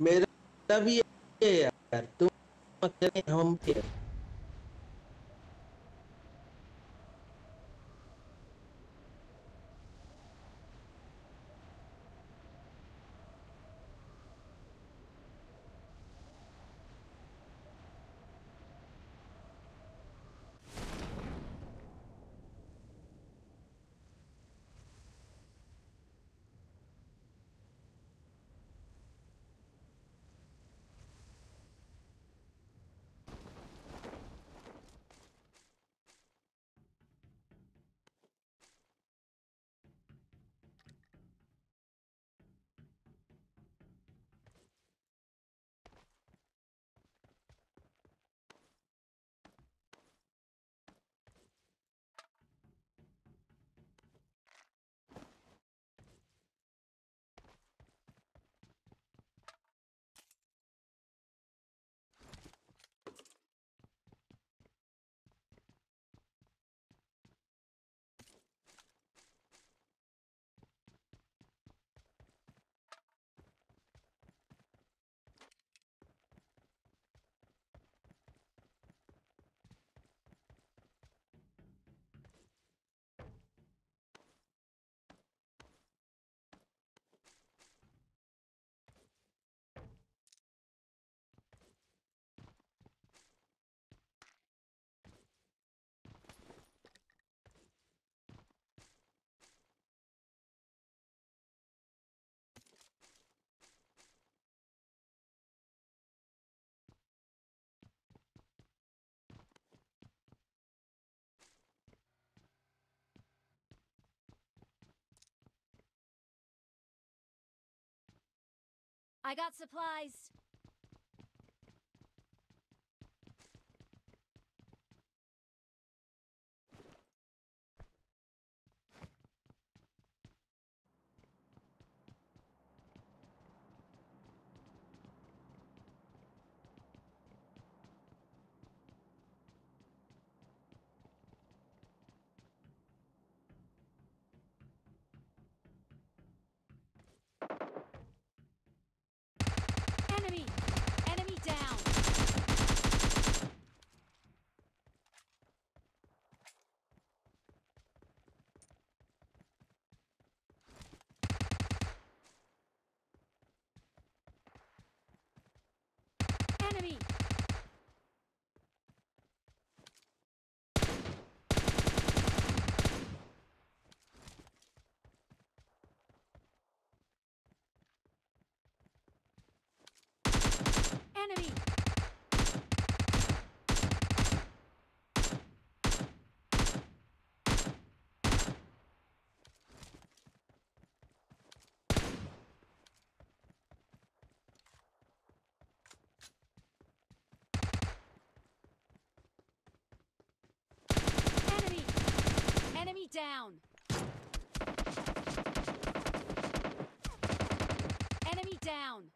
मेरा भी यार तुम हम थे I got supplies. Enemy! Enemy down! Enemy! Enemy! Enemy! Enemy down! Enemy down!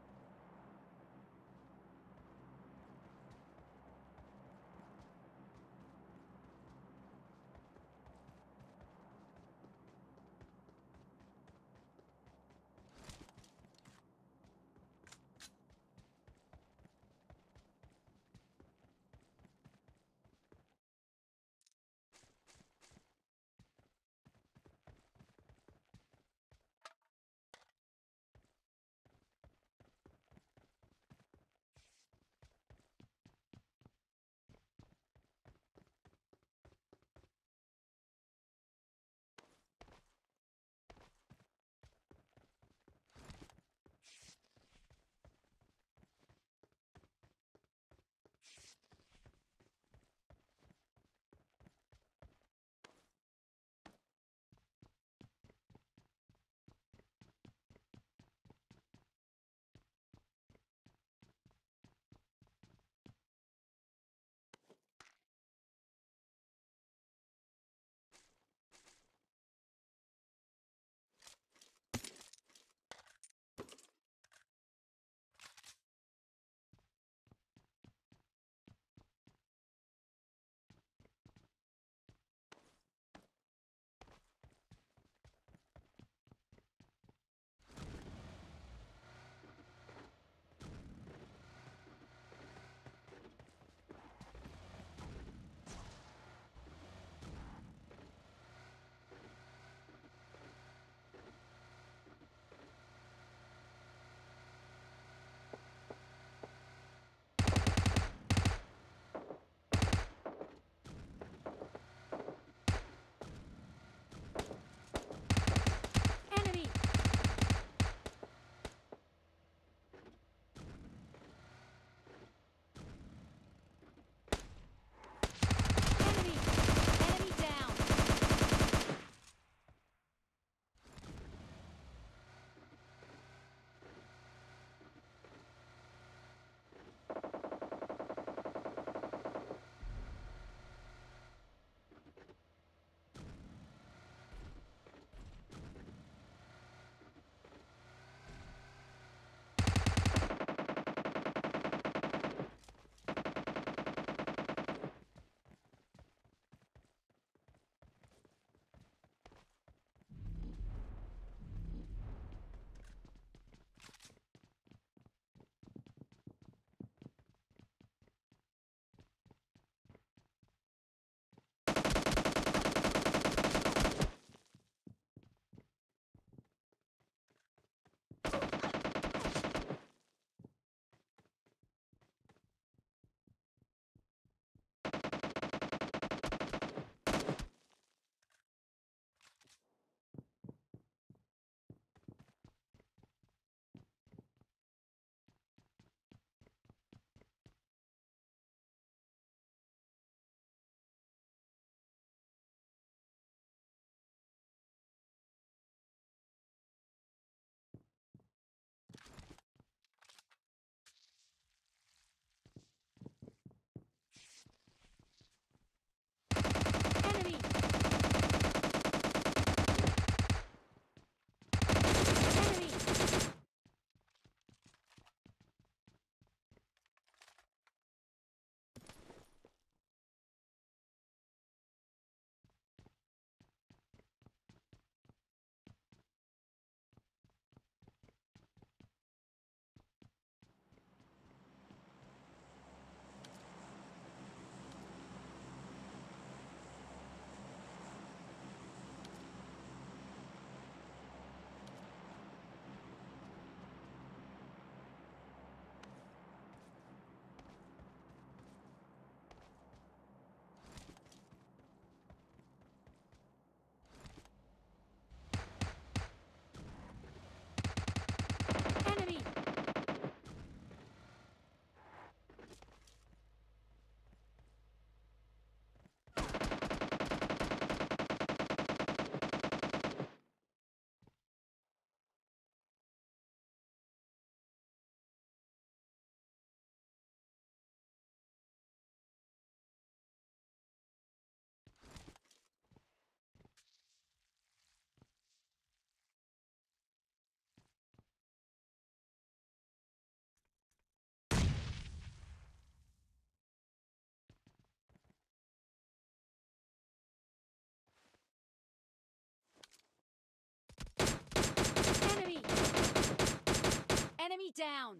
Enemy down!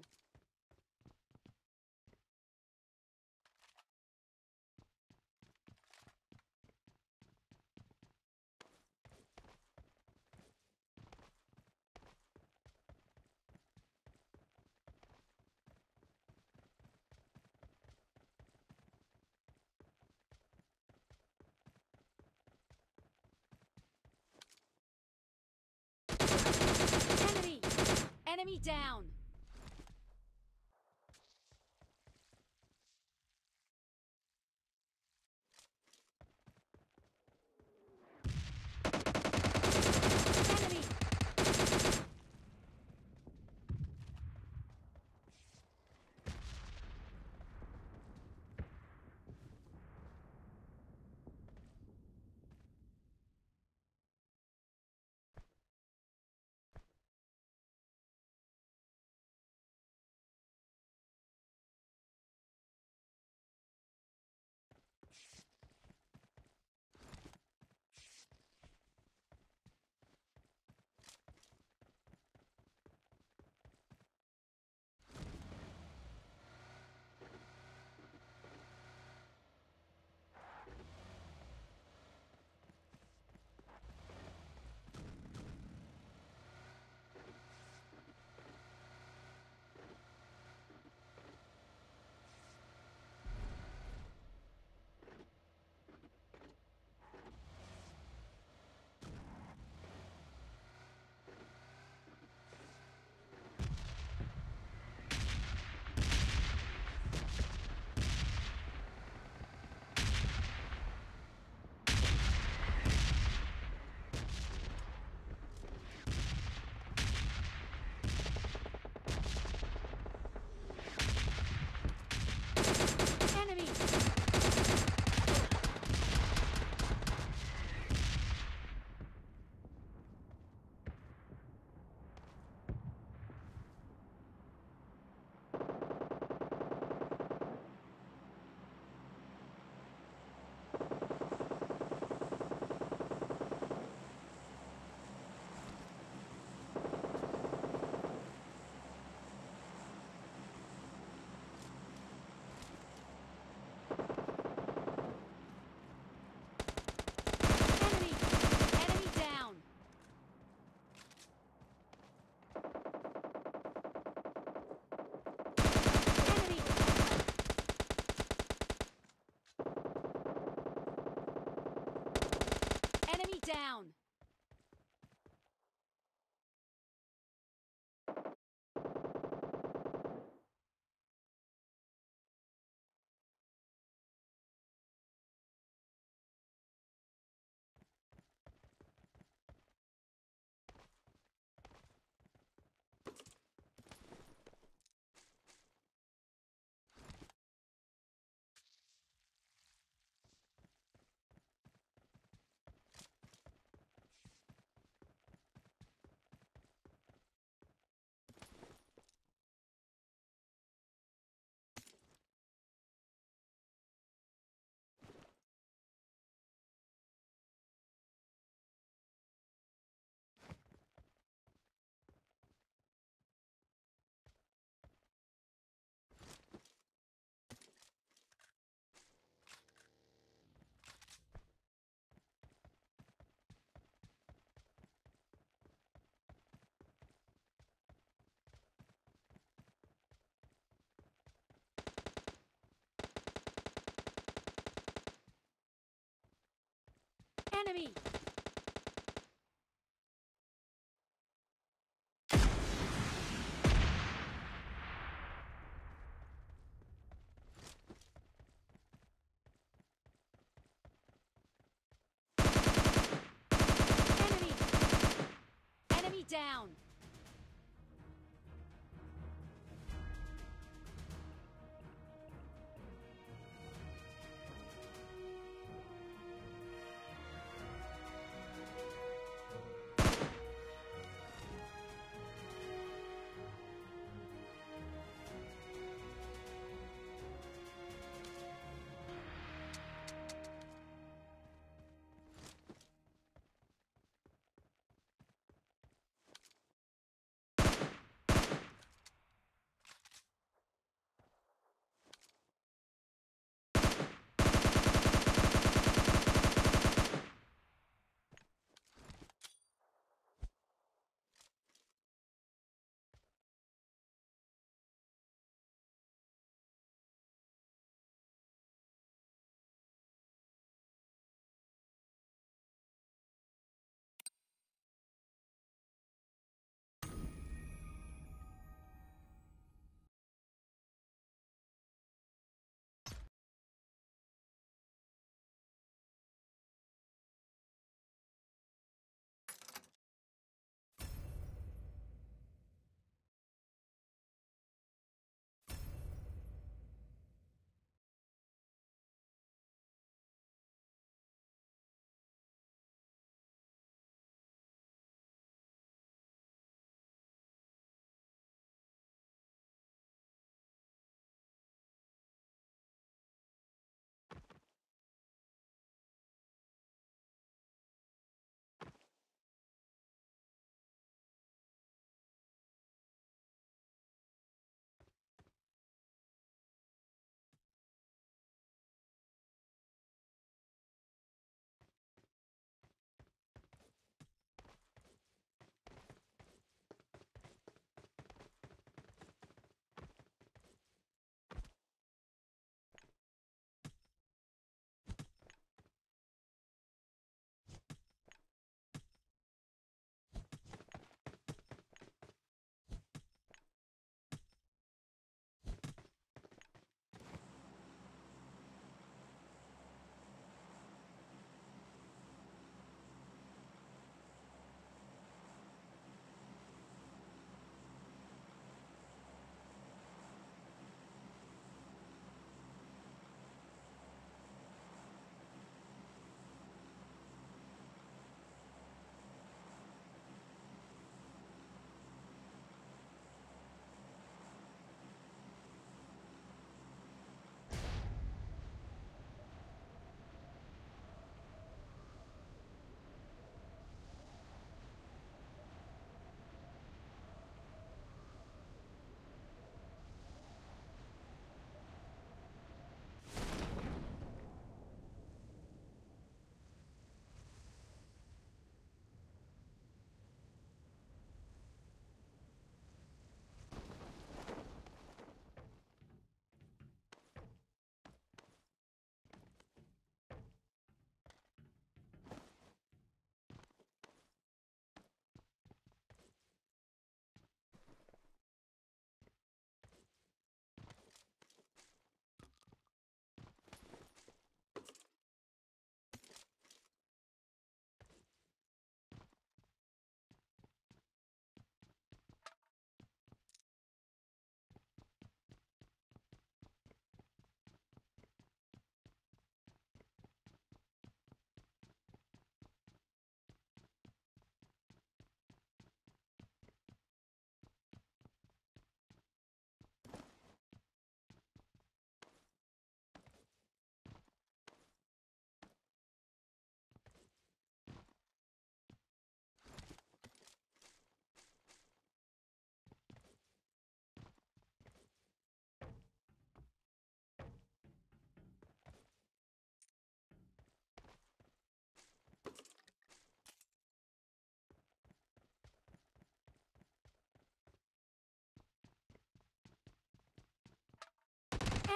Enemy down. Enemy down. Enemy. Down.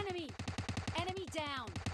Enemy! Enemy down!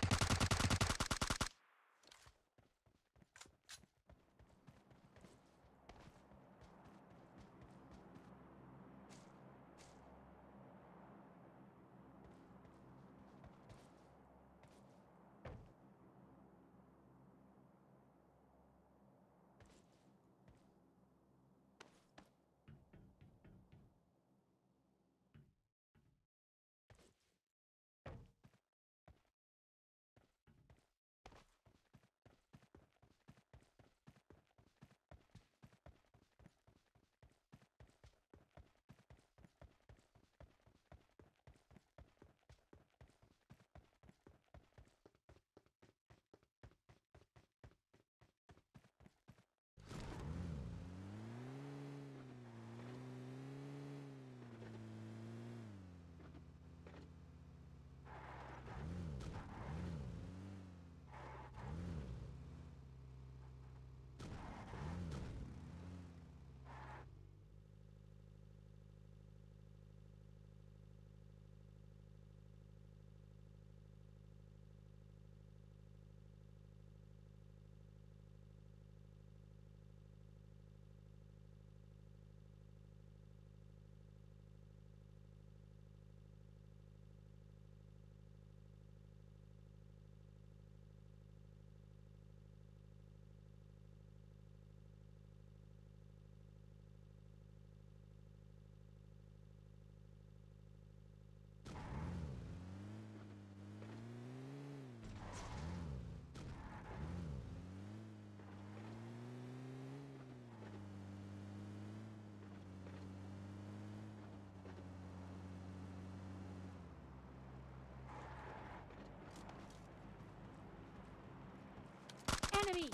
Enemy!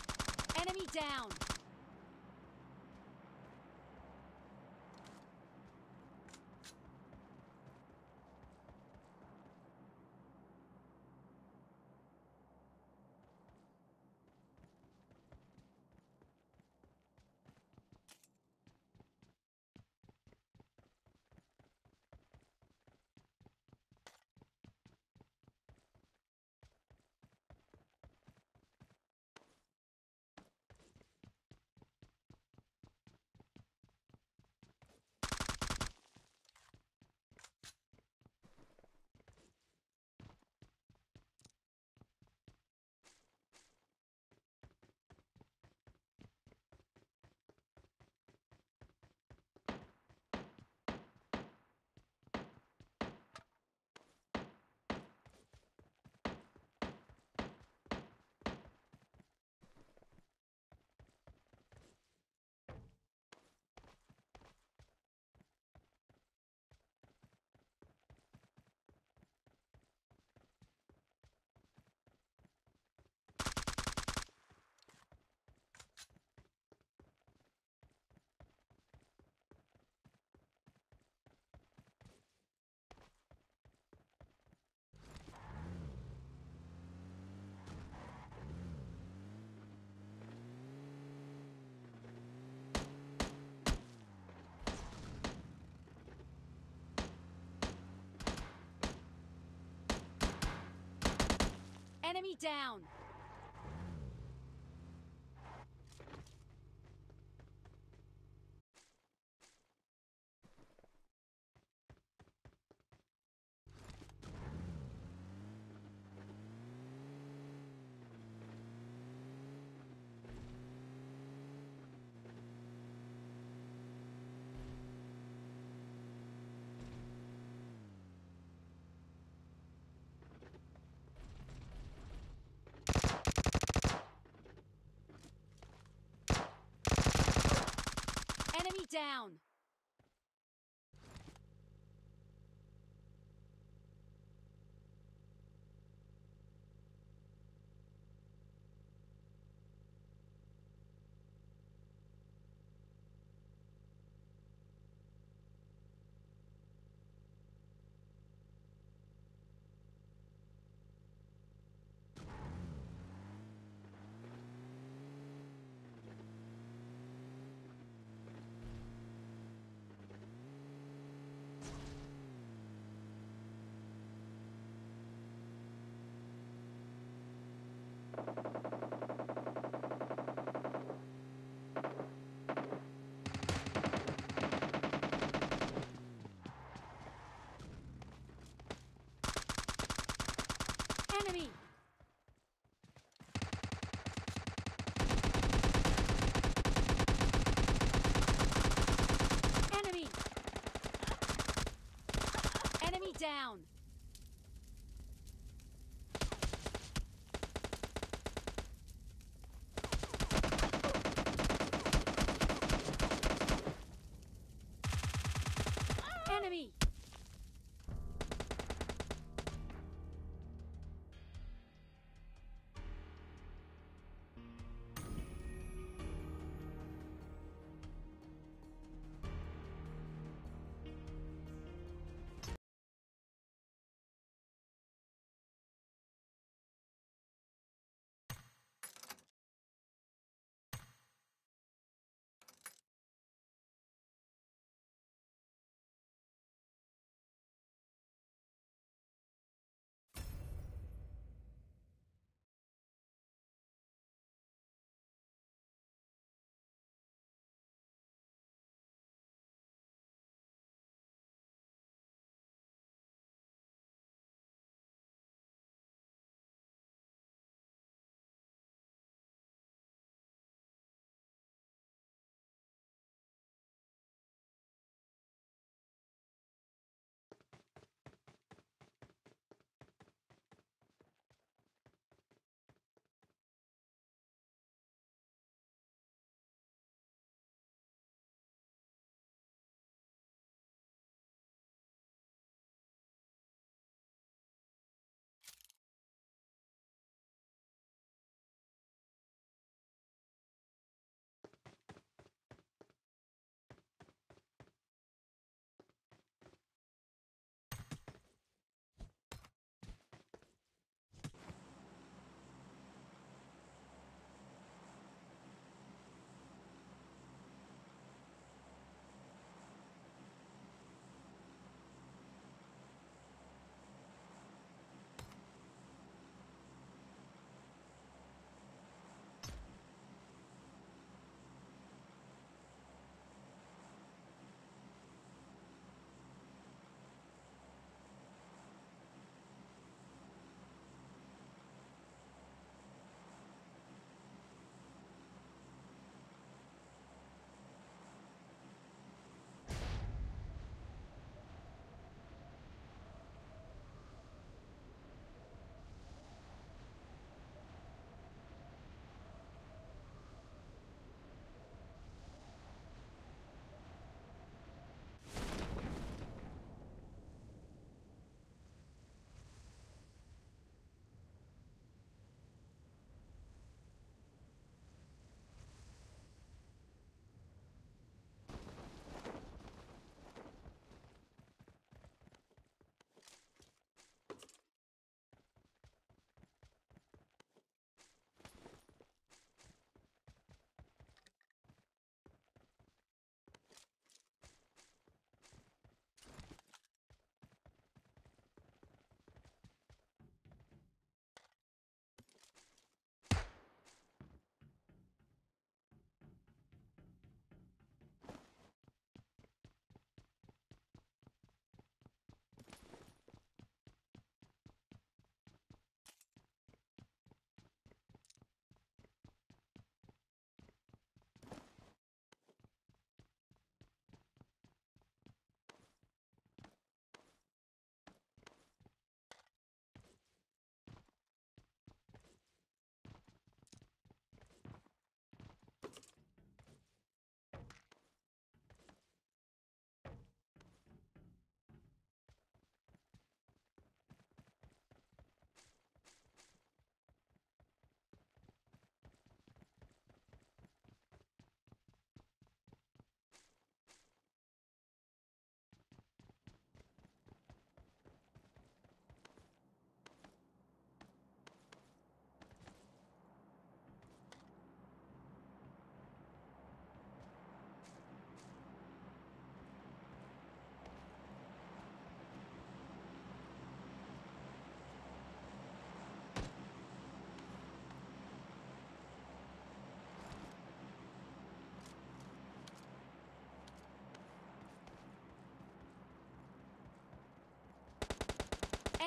Enemy down! Enemy down! Enemy down! Enemy!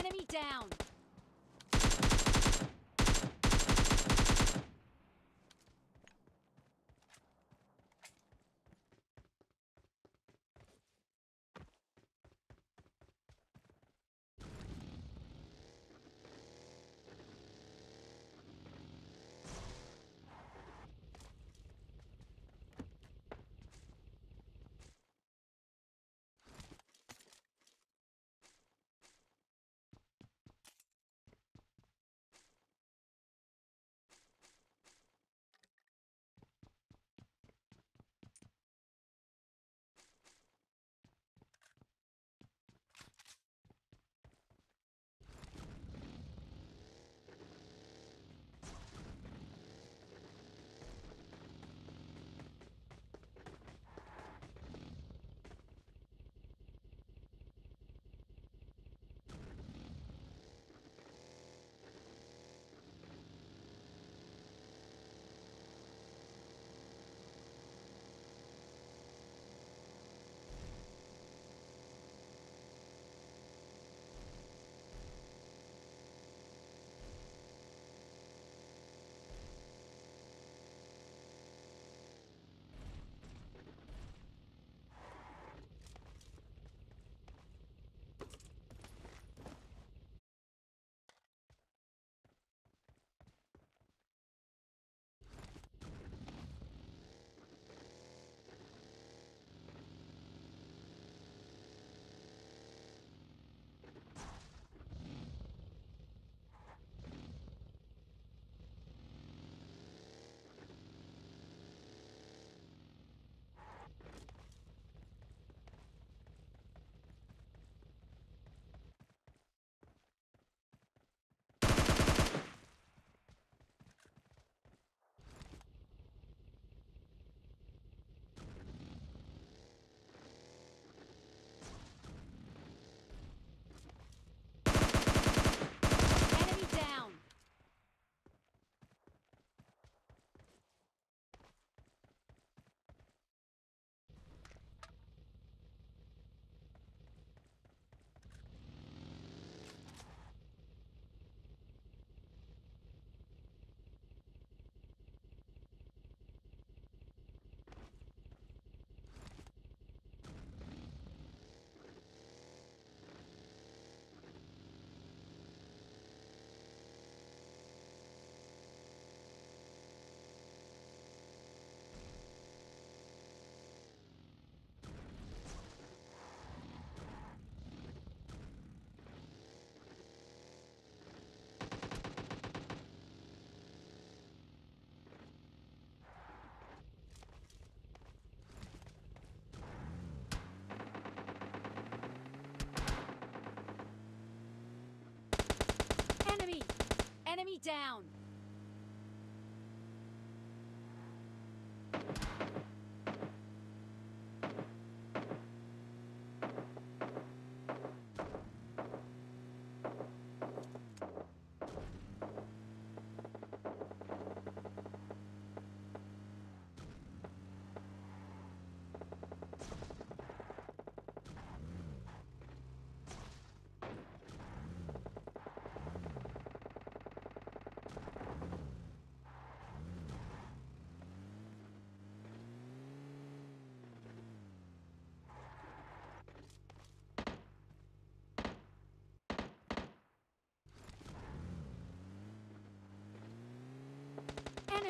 Enemy down! Enemy down.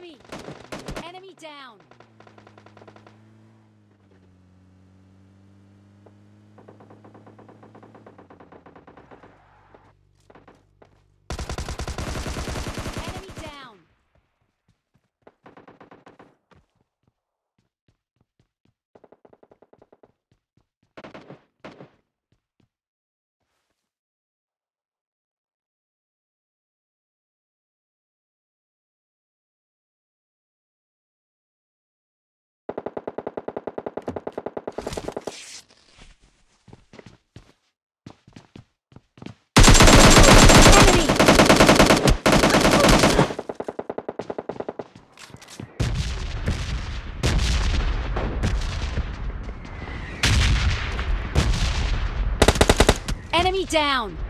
Enemy. Enemy down. Enemy down. Enemy. Down.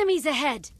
Enemies ahead!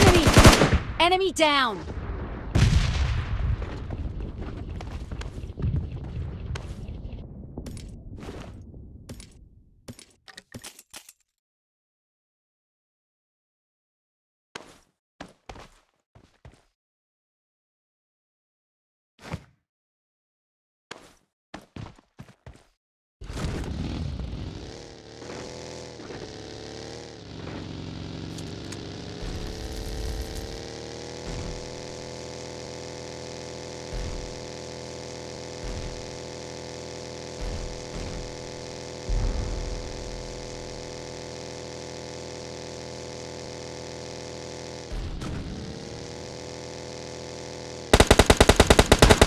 Enemy! Enemy down!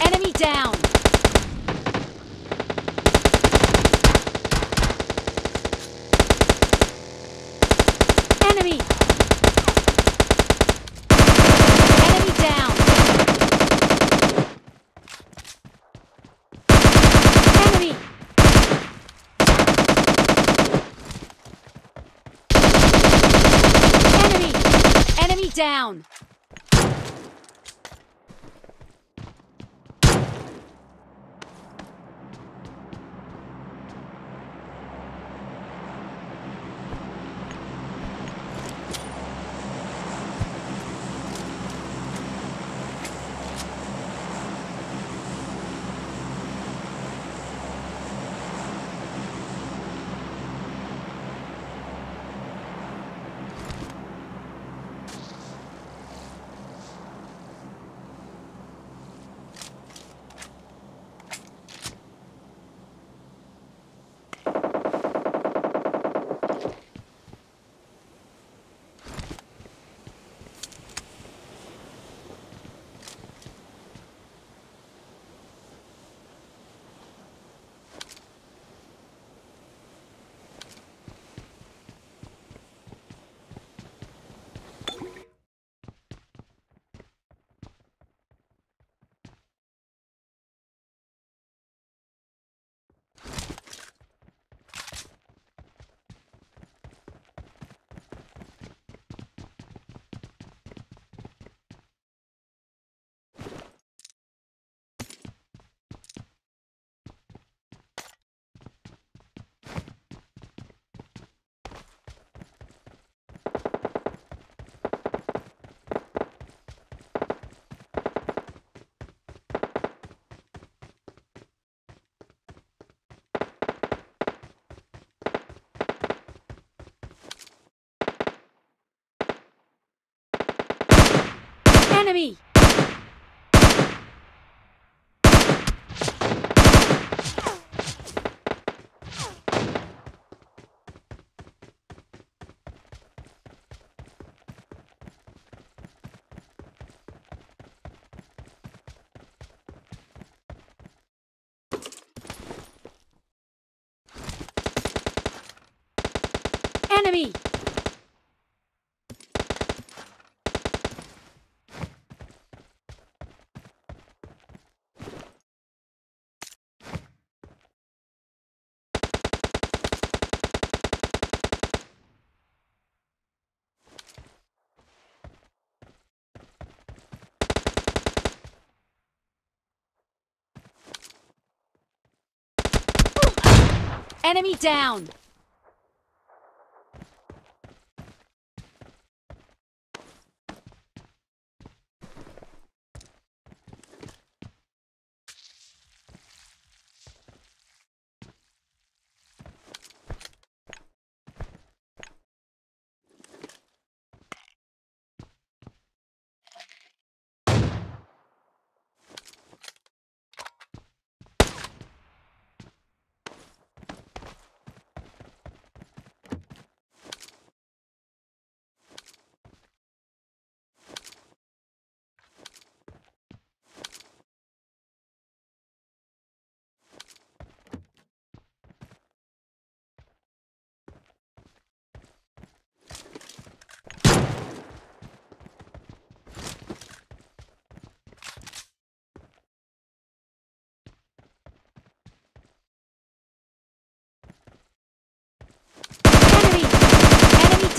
Enemy down! Enemy! Enemy down! Enemy! Enemy! Enemy down! Enemy! Enemy! Enemy down!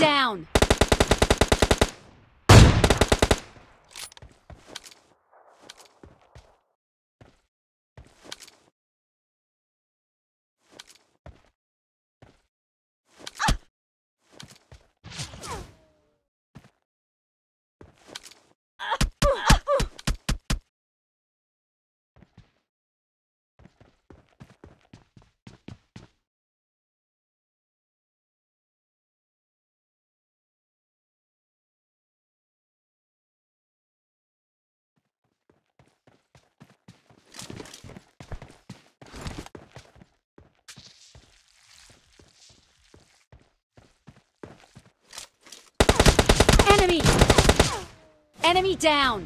Down. Enemy! Enemy down!